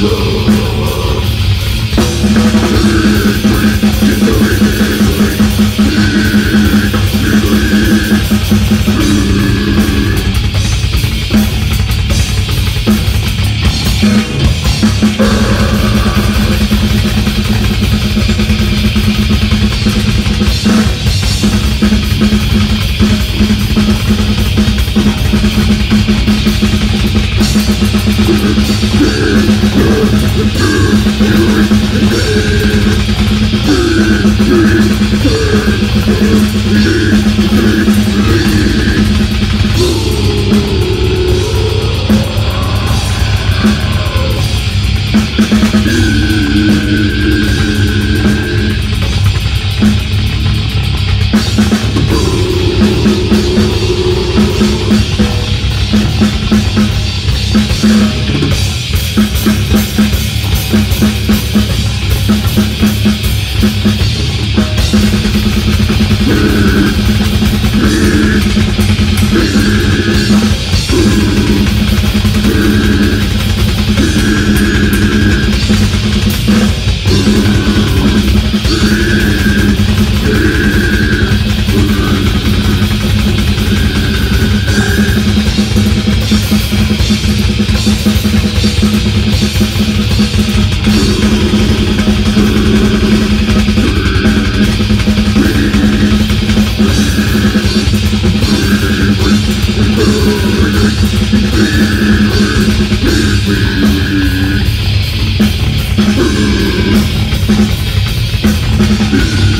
Go. Thank This